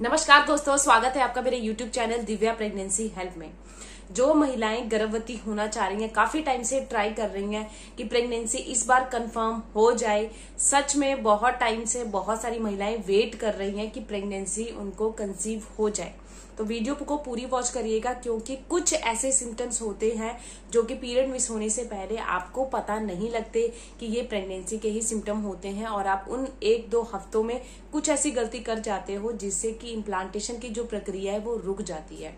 नमस्कार दोस्तों, स्वागत है आपका मेरे YouTube channel Divya pregnancy help में। जो महिलाएँ गर्भवती होना चाह रही हैं, काफ़ी टाइम से ट्राई कर रही हैं कि प्रेगनेंसी इस बार कंफर्म हो जाए। सच में बहुत टाइम से बहुत सारी महिलाएँ वेट कर रही हैं कि प्रेगनेंसी उनको कंसीव हो जाए। तो वीडियो को पूरी वॉच करिएगा, क्योंकि कुछ ऐसे सिम्टम्स होते हैं जो कि पीरियड मिस होने से पहले आपको पता नहीं लगते कि ये प्रेगनेंसी के ही सिम्टम होते हैं और आप उन एक दो हफ्तों में कुछ ऐसी गलती कर जाते हो जिससे कि इम्प्लांटेशन की जो प्रक्रिया है वो रुक जाती है।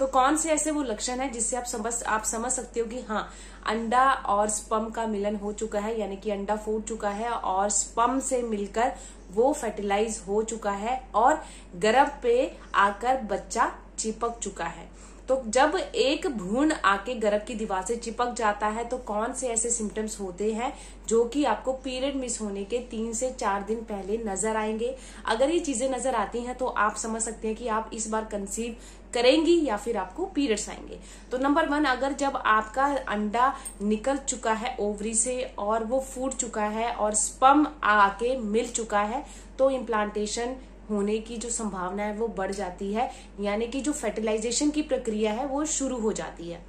तो कौन से ऐसे वो लक्षण है जिससे आप समझ आप समझ सकते हो कि हाँ अंडा और स्पम का मिलन हो चुका है, यानी कि अंडा फूट चुका है और स्पम से मिलकर वो फर्टिलाइज हो चुका है और गर्भ पे आकर बच्चा चिपक चुका है। तो जब एक भ्रूण आके गर्भ की दीवार से चिपक जाता है तो कौन से ऐसे सिम्टम्स होते हैं जो कि आपको पीरियड मिस होने के तीन से चार दिन पहले नज़र आएँगे? अगर ये चीज़ें नज़र आती हैं तो आप समझ सकते हैं कि आप इस बार कंसीव करेंगी या फिर आपको पीरियड्स आएँगे। तो नंबर वन, अगर जब आपका अंडा निकल चुका है ओवरी से और वो फूट चुका है और स्पम आके मिल चुका है तो इम्प्लांटेशन होने की जो संभावना है वो बढ़ जाती है। यानी कि जो फर्टिलाइजेशन की प्रक्रिया है वो शुरू हो जाती है।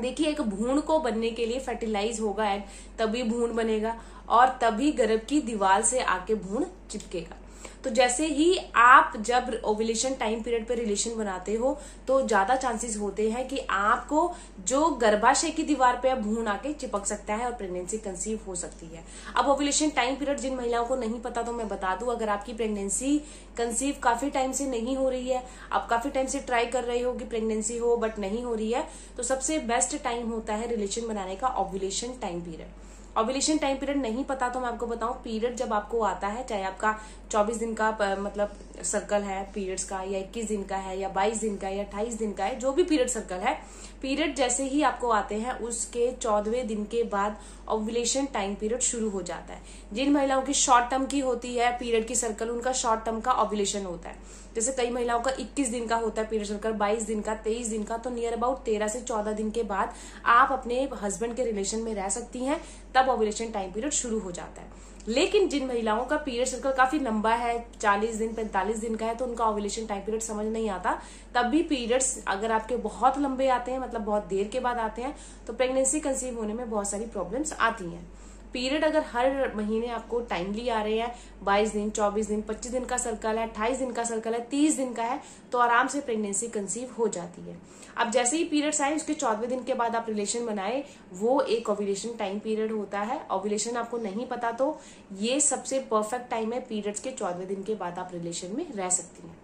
देखिए, एक भूण को बनने के लिए फर्टिलाइज होगा एग तभी भूण बनेगा और तभी गर्भ की दीवार से आके भूण चिपकेगा। तो जैसे ही आप जब ओविलेशन टाइम पीरियड पे रिलेशन बनाते हो तो ज़्यादा चांसेस होते हैं कि आपको जो गर्भाशय की दीवार पे भून आके चिपक सकता है और प्रेगनेंसी कंसीव हो सकती है। अब ओविलेशन टाइम पीरियड जिन महिलाओं को नहीं पता तो मैं बता दू, अगर आपकी प्रेगनेंसी कंसीव काफ़ी टाइम से नहीं हो रही है, आप काफ़ी टाइम से ट्राई कर रहे हो कि प्रेगनेंसी हो बट नहीं हो रही है तो सबसे बेस्ट टाइम होता है रिलेशन बनाने का ovulation time period ovulation time period नहीं पता तो मैं आपको बताऊँ पीरियड जब आपको आता है, चाहे आपका 24 दिन का मतलब सर्कल है पीरियड्स का, या 21 दिन का है, या 22 दिन का, या 28 दिन का है, जो भी पीरियड सर्कल है पीरियड जैसे ही आपको आते हैं, उसके चौदहवें दिन के बाद ओव्यूलेशन टाइम पीरियड शुरू हो जाता है। जिन महिलाओं की शॉर्ट टर्म की होती है पीरियड की सर्कल उनका शॉर्ट टर्म का ओव्यूलेशन होता है। जैसे कई महिलाओं का 21 दिन का होता है पीरियड सर्कल 22 दिन का 23 दिन का तो नियर अबाउट 13 से 14 दिन के बाद आप अपने हस्बैंड के रिलेशन में रह सकती हैं, तब ओव्यूलेशन टाइम पीरियड शुरू हो जाता है। लेकिन जिन महिलाओं का पीरियड सर्कल काफ़ी लंबा है 40 दिन 45 दिन का है तो उनका ओवुलेशन टाइम पीरियड समझ नहीं आता। तब भी पीरियड्स अगर आपके बहुत लंबे आते हैं मतलब बहुत देर के बाद आते हैं तो प्रेगनेंसी कंसीव होने में बहुत सारी प्रॉब्लम्स आती हैं। पीरियड अगर हर महीने आपको टाइमली आ रहे हैं, बाईस दिन, चौबीस दिन, पच्चीस दिन का सर्कल है, अट्ठाईस दिन का सर्कल है, तीस दिन का है तो आराम से प्रेगनेंसी कंसीव हो जाती है। अब जैसे ही पीरियड्स आए, उसके चौदहवें दिन के बाद आप रिलेशन बनाए, वो एक ओव्यूलेशन टाइम पीरियड होता है। ओव्यूलेशन आपको नहीं पता तो ये सबसे परफेक्ट टाइम है, पीरियड्स के चौदहवें दिन के बाद आप रिलेशन में रह सकती हैं।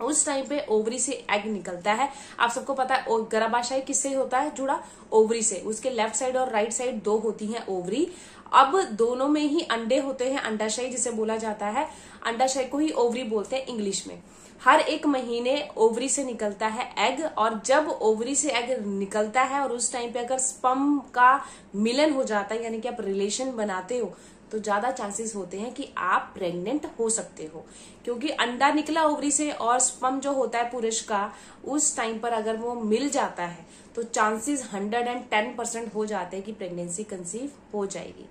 उस टाइम पे ओवरी से एग निकलता है। आप सबको पता है गर्भाशय किससे होता है जुड़ा? ओवरी से। उसके लेफ़्ट साइड और राइट साइड दो होती हैं ओवरी अब दोनों में ही अंडे होते हैं अंडाशय जिसे बोला जाता है। अंडाशय को ही ओवरी बोलते हैं इंग्लिश में। हर एक महीने ओवरी से निकलता है एग, और जब ओवरी से एग निकलता है और उस टाइम पे अगर स्पम का मिलन हो जाता है, यानी कि आप रिलेशन बनाते हो तो ज़्यादा चांसेस होते हैं कि आप प्रेग्नेंट हो सकते हो। क्योंकि अंडा निकला ओवरी से और स्पम जो होता है पुरुष का, उस टाइम पर अगर वो मिल जाता है तो chances hundred and ten percent हो जाते हैं कि प्रेगनेंसी कंसीव हो जाएगी।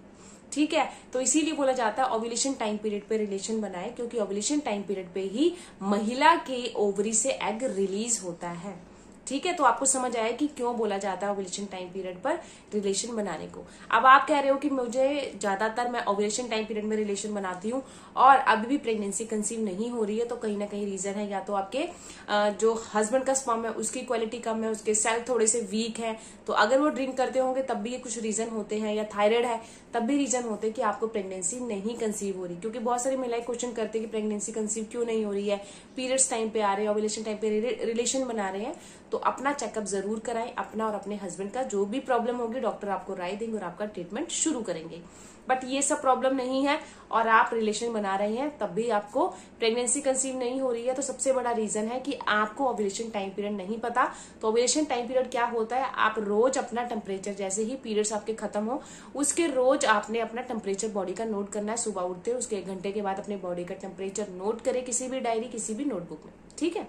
ठीक है? तो इसीलिए बोला जाता है ओव्यूलेशन टाइम पीरियड पे रिलेशन बनाए, क्योंकि ओव्यूलेशन टाइम पीरियड पे ही महिला के ओवरी से एग रिलीज़ होता है। ठीक है? तो आपको समझ आया कि क्यों बोला जाता है ओवुलेशन टाइम पीरियड पर रिलेशन बनाने को। अब आप कह रहे हो कि मुझे ज़्यादातर मैं ओवुलेशन टाइम पीरियड में रिलेशन बनाती हूँ और अभी भी प्रेगनेंसी कंसीव नहीं हो रही है तो कहीं ना कहीं रीजन है या तो आपके जो हस्बैंड का स्पॉम है, उसकी क्वालिटी कम है, उसके सेल थोड़े से वीक है। तो अगर वो ड्रिंक करते होंगे, तब भी ये कुछ रीजन होते हैं या थायराइड है, तब भी रीजन होते हैं कि आपको प्रेगनेंसी नहीं कंसीव हो रही। क्योंकि बहुत सारी महिलाएँ क्वेश्चन करते हैं कि प्रेगनेंसी कंसीव क्यों नहीं हो रही है? पीरियड्स टाइम पे आ रहे हैं ओवुलेशन टाइम पे रिलेशन बना रहे हैं। तो अपना चेकअप ज़रूर कराएँ, अपना और अपने हस्बैंड का जो भी प्रॉब्लम होगी डॉक्टर आपको राय देंगे और आपका ट्रीटमेंट शुरू करेंगे। बट ये सब प्रॉब्लम नहीं है और आप रिलेशन बना रहे हैं, तब भी आपको प्रेगनेंसी कंसीव नहीं हो रही है तो सबसे बड़ा रीजन है कि आपको ओवुलेशन टाइम पीरियड नहीं पता। तो ओवुलेशन टाइम पीरियड क्या होता है? आप रोज अपना टेम्परेचर जैसे ही पीरियड्स आपके खत्म हो, उसके रोज आपने अपना टेम्परेचर बॉडी का नोट करना है, सुबह उठते उसके एक घंटे के बाद अपने बॉडी का टेम्परेचर नोट करें, किसी भी डायरी किसी भी नोटबुक में, ठीक है?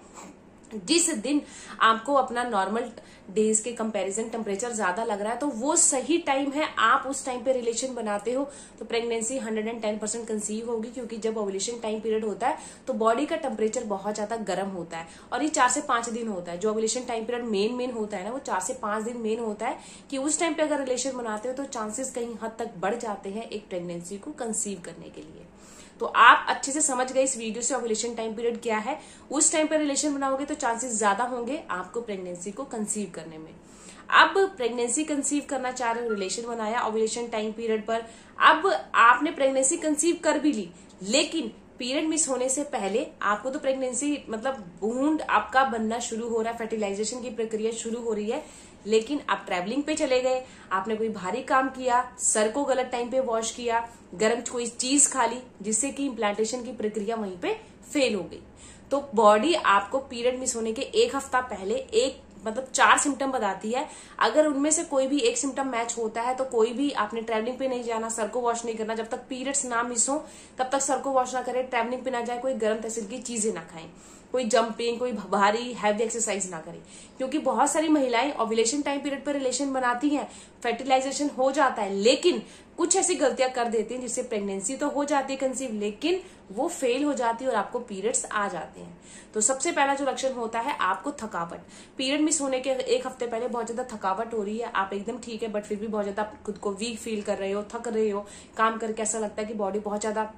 जिस दिन आपको अपना नॉर्मल डेज़ के कंपैरिजन टेम्परेचर ज़्यादा लग रहा है तो वो सही टाइम है, आप उस टाइम पे रिलेशन बनाते हो तो प्रेगनेंसी 110 परसेंट कंसीव होगी, क्योंकि जब ओवुलेशन टाइम पीरियड होता है तो बॉडी का टेम्परेचर बहुत ज़्यादा गर्म होता है। और ये चार से पाँच दिन होता है। जो ovulation time period main main होता है ना, वो चार से पाँच दिन मेन होता है कि उस टाइम पे अगर रिलेशन बनाते हो तो चांसेस कहीं हद तक बढ़ जाते हैं एक प्रेगनेंसी को कंसीव करने के लिए। तो आप अच्छे से समझ गए इस वीडियो से ओवुलेशन टाइम पीरियड क्या है। उस टाइम पर रिलेशन बनाओगे तो चांसेस ज़्यादा होंगे आपको प्रेगनेंसी को कंसीव करने में। अब प्रेगनेंसी कंसीव करना चाह रहे हो रिलेशन बनाया ओवुलेशन टाइम पीरियड पर, अब आपने प्रेगनेंसी कंसीव कर भी ली, लेकिन पीरियड मिस होने से पहले आपको तो प्रेगनेंसी मतलब बूंद आपका बनना शुरू हो रहा है फर्टिलाइजेशन की प्रक्रिया शुरू हो रही है, लेकिन आप ट्रेवलिंग पे चले गए, आपने कोई भारी काम किया, सर को गलत टाइम पे वॉश किया गर्म कोई चीज़ खा ली, जिससे कि इम्प्लांटेशन की प्रक्रिया वहीं पे फेल हो गई। तो बॉडी आपको पीरियड मिस होने के एक हफ़्ता पहले एक मतलब चार सिम्टम बताती है। अगर उनमें से कोई भी एक सिम्टम मैच होता है तो कोई भी आपने ट्रैवलिंग पे नहीं जाना, सर को वॉश नहीं करना, जब तक पीरियड्स ना मिस हो, तब तक सर को वॉश ना करे ट्रैवलिंग पे ना जाए, कोई गर्म तहसील की चीज़ें ना खाएँ। कोई जंपिंग कोई भारी हैवी एक्सरसाइज ना करें। क्योंकि बहुत सारी महिलाएँ ओव्यूलेशन टाइम पीरियड पर रिलेशन बनाती हैं फर्टिलाइजेशन हो जाता है, लेकिन कुछ ऐसी गलतियाँ कर देती हैं जिससे प्रेगनेंसी तो हो जाती है कंसीव लेकिन वो फेल हो जाती है और आपको पीरियड्स आ जाते हैं। तो सबसे पहला जो लक्षण होता है, आपको थकावट। पीरियड मिस होने के एक हफ़्ते पहले बहुत ज़्यादा थकावट हो रही है, आप एकदम ठीक है बट फिर भी बहुत ज़्यादा खुद को वीक फील कर रहे हो, थक रहे हो, काम करके ऐसा लगता है कि बॉडी बहुत ज़्यादा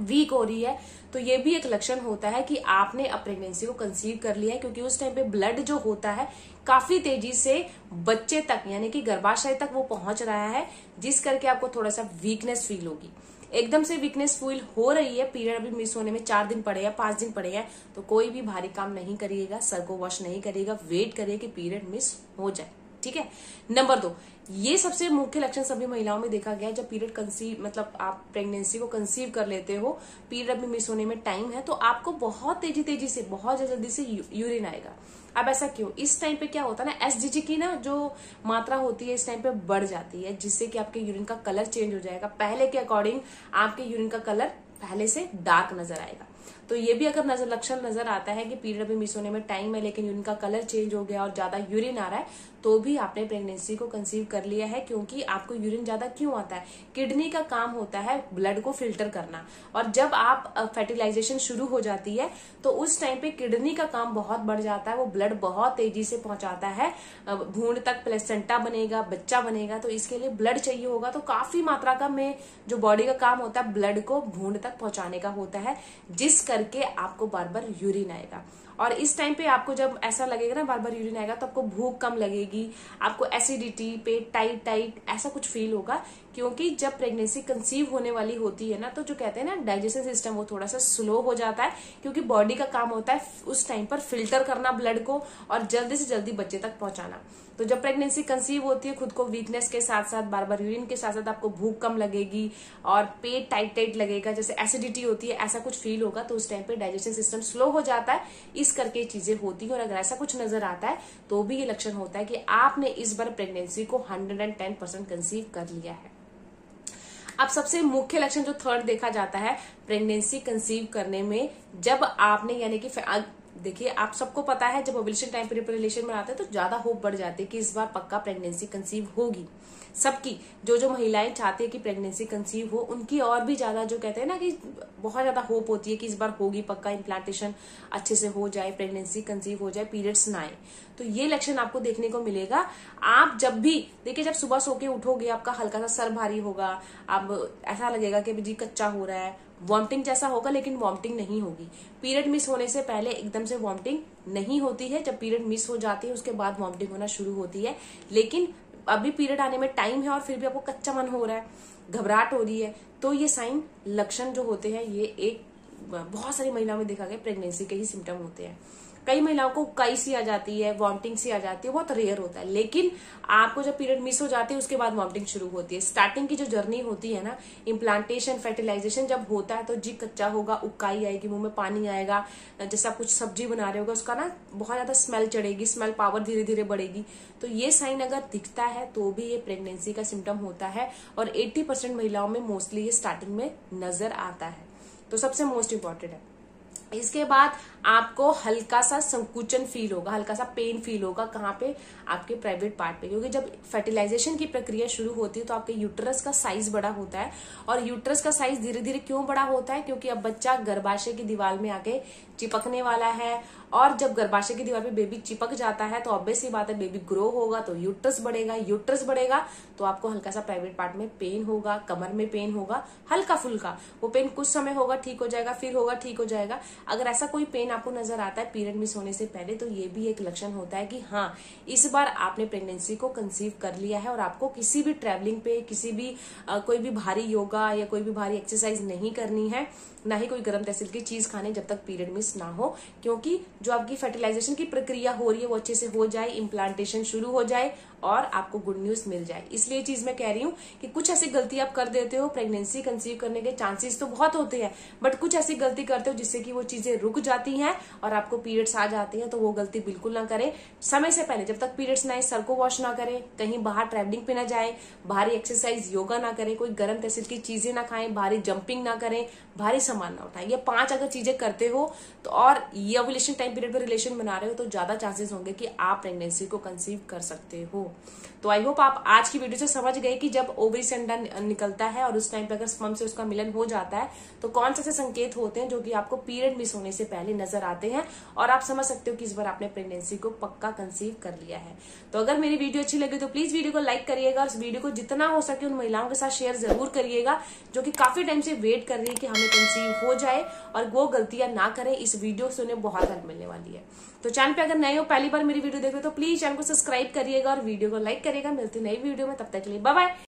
वीक हो रही है तो ये भी एक लक्षण होता है कि आपने अब प्रेगनेंसी को कंसीव कर लिया है, क्योंकि उस टाइम पे ब्लड जो होता है, काफ़ी तेज़ी से बच्चे तक, यानी कि गर्भाशय तक वो पहुँच रहा है, जिस करके आपको थोड़ा सा वीकनेस फील होगी। एकदम से वीकनेस फील हो रही है पीरियड अभी मिस होने में चार दिन पड़े या पाँच दिन पड़े हैं तो कोई भी भारी काम नहीं करिएगा, सर को वॉश नहीं करिएगा वेट करिए कि पीरियड मिस हो जाए, ठीक है? नंबर दो ये सबसे मुख्य लक्षण सभी महिलाओं में देखा गया है, जब पीरियड कंसीव मतलब आप प्रेगनेंसी को कंसीव कर लेते हो, पीरियड अभी मिस होने में टाइम है तो आपको बहुत तेज़ी तेज़ी से, बहुत जल्दी से यूरिन आएगा। अब ऐसा क्यों? इस टाइम पे क्या होता है ना एसडीजी की ना जो मात्रा होती है, इस टाइम पे बढ़ जाती है, जिससे कि आपके यूरिन का कलर चेंज हो जाएगा। पहले के अकॉर्डिंग आपके यूरिन का कलर पहले से डार्क नज़र आएगा। तो ये भी अगर नज़र लक्षण नज़र आता है कि पीरियड अभी मिस होने में टाइम है, लेकिन उनका कलर चेंज हो गया और ज़्यादा यूरिन आ रहा है तो भी आपने प्रेगनेंसी को कंसीव कर लिया है क्योंकि आपको यूरिन ज़्यादा क्यों आता है? किडनी का काम होता है ब्लड को फ़िल्टर करना। और जब आप फर्टिलाइजेशन शुरू हो जाती है तो उस टाइम पे किडनी का काम बहुत बढ़ जाता है, वो ब्लड बहुत तेज़ी से पहुंचाता है। भूड तक प्लेसेंटा बनेगा, बच्चा बनेगा तो इसके लिए ब्लड चाहिए होगा। तो काफ़ी मात्रा का में जो बॉडी का काम होता है ब्लड को भूड तक पहुँचाने का होता है, जिस करके आपको बार बार यूरिन आएगा। और इस टाइम पे आपको जब ऐसा लगेगा ना बार बार यूरिन आएगा तो आपको भूख कम लगेगी, आपको एसिडिटी पेट टाइट टाइट ऐसा कुछ फील होगा। क्योंकि जब प्रेगनेंसी कंसीव होने वाली होती है ना तो जो कहते हैं ना डाइजेशन सिस्टम वो थोड़ा सा स्लो हो जाता है, क्योंकि बॉडी का काम होता है उस टाइम पर फ़िल्टर करना ब्लड को और जल्दी से जल्दी बच्चे तक पहुंचाना। तो जब प्रेगनेंसी कंसीव होती है, खुद को वीकनेस के साथ साथ बार बार यूरिन के साथ साथ आपको भूख कम लगेगी और पेट टाइट टाइट लगेगा। जैसे एसिडिटी होती है, ऐसा कुछ फील होगा तो उस टाइम पे डाइजेशन सिस्टम स्लो हो जाता है। इस करके चीज़ें होती है और अगर ऐसा कुछ नज़र आता है तो भी ये लक्षण होता है कि आपने इस बार प्रेगनेंसी को हंड्रेड परसेंट कंसीव कर लिया है। अब सबसे मुख्य लक्षण जो थर्ड देखा जाता है प्रेगनेंसी कंसीव करने में, जब आपने यानी कि देखिए, आप सबको पता है, जब ओवुलेशन टाइम पीरियड पर रिलेशन बनाते हैं तो ज़्यादा होप बढ़ जाती है कि इस बार पक्का प्रेगनेंसी कंसीव होगी। सबकी जो जो महिलाएँ चाहती है कि प्रेगनेंसी कंसीव हो, उनकी और भी ज़्यादा जो कहते हैं ना कि बहुत ज़्यादा होप होती है कि इस बार होगी पक्का इम्प्लांटेशन अच्छे से हो जाए प्रेगनेंसी कंसीव हो जाए पीरियड्स ना आए। तो ये लक्षण आपको देखने को मिलेगा। आप जब भी, देखिए, जब सुबह सो के उठोगे, आपका हल्का सा सर भारी होगा, आप ऐसा लगेगा कि जी कच्चा हो रहा है वॉमिटिंग जैसा होगा, लेकिन वॉमिटिंग नहीं होगी। पीरियड मिस होने से पहले एकदम से वॉमटिंग नहीं होती है। जब पीरियड मिस हो जाती है, उसके बाद वॉमिटिंग होना शुरू होती है। लेकिन अभी पीरियड आने में टाइम है और फिर भी आपको कच्चा मन हो रहा है, घबराहट हो रही है तो ये साइन लक्षण जो होते हैं, ये एक, बहुत सारी महिलाओं में देखा गया, प्रेगनेंसी के ही सिम्टम होते हैं। कई महिलाओं को कई सी आ जाती है वॉमिटिंग सी आ जाती है, बहुत रेयर होता है। लेकिन आपको जब पीरियड मिस हो जाती है, उसके बाद वॉमिटिंग शुरू होती है। स्टार्टिंग की जो जर्नी होती है ना इम्प्लांटेशन फर्टिलाइजेशन जब होता है तो जी कच्चा होगा, उकाई आएगी, मुँह में पानी आएगा, जैसे कुछ सब्ज़ी बना रहे होगा, उसका ना बहुत ज़्यादा स्मेल चढ़ेगी स्मेल पावर धीरे धीरे बढ़ेगी। तो ये साइन अगर दिखता है तो भी ये प्रेगनेंसी का सिम्टम होता है और एट्टी परसेंट महिलाओं में मोस्टली ये स्टार्टिंग में नज़र आता है। तो सबसे मोस्ट इंपॉर्टेंट है। इसके बाद आपको हल्का सा संकुचन फील होगा, हल्का सा पेन फील होगा कहाँ पे? आपके प्राइवेट पार्ट पे। क्योंकि जब फर्टिलाइजेशन की प्रक्रिया शुरू होती है तो आपके यूट्रस का साइज़ बड़ा होता है। और यूट्रस का साइज़ धीरे धीरे क्यों बड़ा होता है? क्योंकि अब बच्चा गर्भाशय की दीवार में आके चिपकने वाला है और जब गर्भाशय की दीवार पे बेबी चिपक जाता है तो ऑब्वियस बात है बेबी ग्रो होगा तो यूट्रस बढ़ेगा यूट्रस बढ़ेगा तो आपको हल्का सा प्राइवेट पार्ट में पेन होगा कमर में पेन होगा हल्का फुल्का वो पेन कुछ समय होगा ठीक हो जाएगा फिर होगा ठीक हो जाएगा। अगर ऐसा कोई पेन आपको नज़र आता है पीरियड मिस होने से पहले तो ये भी एक लक्षण होता है कि हाँ इस बार आपने प्रेगनेंसी को कंसीव कर लिया है और आपको किसी भी ट्रेवलिंग पे किसी भी आ, कोई भी भारी योगा या कोई भी भारी एक्सरसाइज नहीं करनी है ना ही कोई गर्म तहसील की चीज़ खाने जब तक पीरियड मिस ना हो क्योंकि जो आपकी फर्टिलाइजेशन की प्रक्रिया हो रही है, वो अच्छे से हो जाए इम्प्लांटेशन शुरू हो जाए और आपको गुड न्यूज़ मिल जाए। इसलिए चीज़ मैं कह रही हूँ कि कुछ ऐसी गलती आप कर देते हो प्रेगनेंसी कंसीव करने के चांसेस तो बहुत होते हैं बट कुछ ऐसी गलती करते हो जिससे कि वो चीज़ें रुक जाती हैं और आपको पीरियड्स आ जाते हैं तो वो गलती बिल्कुल ना करें। समय से पहले जब तक पीरियड्स ना आए, सर को वॉश ना करें, कहीं बाहर ट्रेवलिंग पे ना जाए भारी एक्सरसाइज योगा ना करें, कोई गर्म तहसील की चीज़ें ना खाएँ भारी जंपिंग ना करें भारी सामान ना उठाएँ। ये पाँच अगर चीज़ें करते हो तो और ये टाइम पीरियड पर रिलेशन बना रहे हो तो ज़्यादा चांसेस होंगे कि आप प्रेगनेंसी को कंसीव कर सकते हो। तो आई होप आप आज की वीडियो से समझ गए कि जब ओवरी से अंडा निकलता है और उस टाइम पे अगर स्पम से उसका मिलन हो जाता है तो कौन से ऐसे संकेत होते हैं जो कि आपको पीरियड मिस होने से पहले नज़र आते हैं और आप समझ सकते हो कि इस बार आपने प्रेगनेंसी को पक्का कंसीव कर लिया है। तो अगर मेरी वीडियो अच्छी लगी तो प्लीज़ वीडियो को लाइक करिएगा और वीडियो को जितना हो सके उन महिलाओं के साथ शेयर ज़रूर करिएगा, जो कि काफ़ी टाइम से वेट कर रही है कि हमें कंसीव हो जाए और वो गलतियाँ ना करें। इस वीडियो से उन्हें बहुत हेल्प मिलने वाली है। तो चैनल पे अगर नए हो, पहली बार मेरी वीडियो देख रहे हो तो प्लीज़ चैनल को सब्सक्राइब करिएगा और वीडियो को लाइक करिएगा। मिलती नई वीडियो में, तब तक के लिए बाय